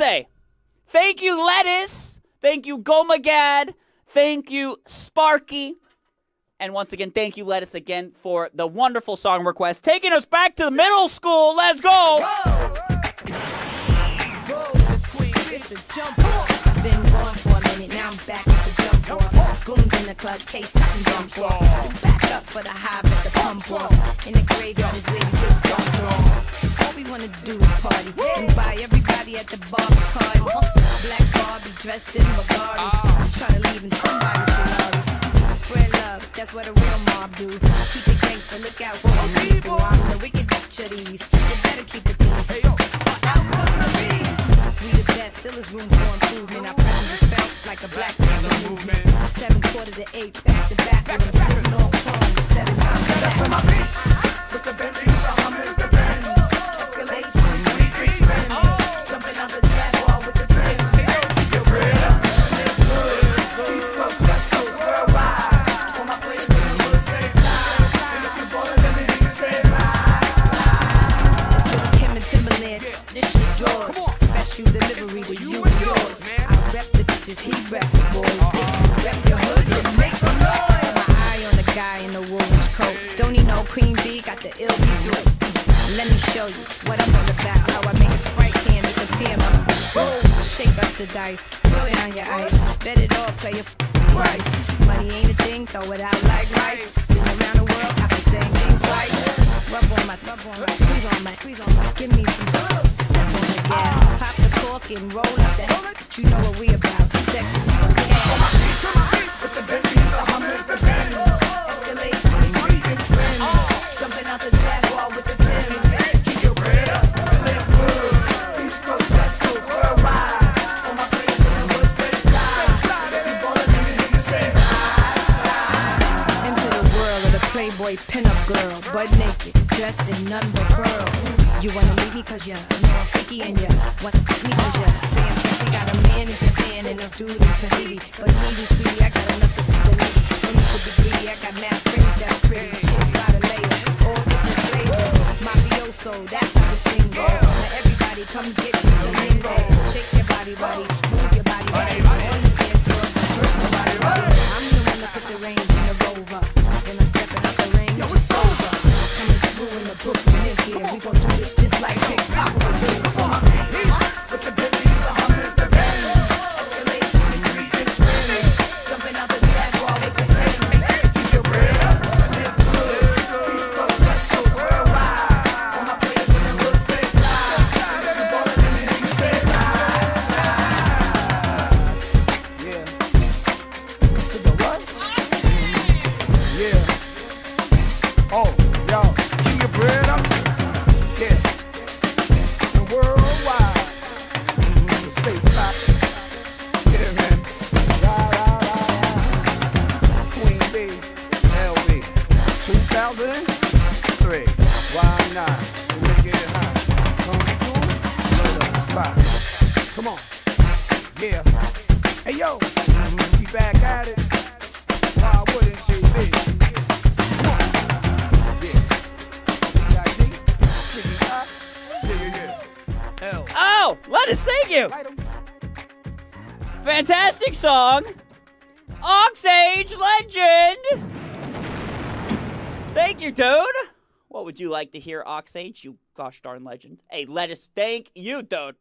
say? Thank you, Lettuce. Thank you, Gomagad. Thank you, Sparky. And once again, thank you, Lettuce, again for the wonderful song request. Taking us back to the middle school. Let's go. Goons in the club, case. Back up for the high, but the pump. In the graveyard is where everybody at the bar a. Black Barbie dressed in Bulgari. I'm trying to leave in somebody's Ferrari. Spread love, that's what a real mob do. Keep it gangster, look out for the people. I'm the wicked bitch of these. You better keep the peace. Out come the beast. We the best, still is room for improvement. Our presence is felt like a black panther movement. Seven quarter to eight, back to back. With them sitting on chrome, seven This shit yours. Special delivery to you and yours. I rep the bitches, he rep the boys. Uh-huh. If you rep your hood, then make some noise. My eye on the guy in the woolens coat. Don't need no cream bee, got the ill. Let me show you what I'm all about. How I make a sprite can disappear. My roll, shake up the dice, throw down your ice. Bet it all, play your price. Money ain't a thing, throw it out like rice. Been around the world, I can say things twice. Rub on my, rub on my, squeeze on my, squeeze on my. Give me some, on gas. Pop the cork and roll up the that. You know what we about. Sexy, With the the Hummers, the. Escalade, 23 inch rims. Jumping out the Jaguar with the. Keep your up. All my the stay fly. If you say into the world of the Playboy pinup girl, butt naked, dressed in nothing but pearls. You wanna meet me cause you know I'm freaky and you to meet me cause you say I'm sexy. Got a man in Japan and a dude in Tahiti. But needy, sweetie, I got enough to the needy. No need to be greedy, I got mad friends that's pretty. Chicks by the layer, all different flavors. Mafioso, that's how this thing go. Now everybody come get me the lingo. Shake your body, body. We gon' do this just like Big Pop was. For my with the the Hummers, the Benz. Escalade 23 inch rims. Jumping the with the Timbs. Keep good. Worldwide. My players in the hood stay fly. If you say Yeah. To the? Yeah. Oh, Hey yo, she back at it. Why wouldn't she be? Oh, Lettuce, thank you. Fantastic song. Ox Age Legend. Thank you, dude. What would you like to hear, Ox Age? You gosh darn legend. Hey, Lettuce, thank you, dude.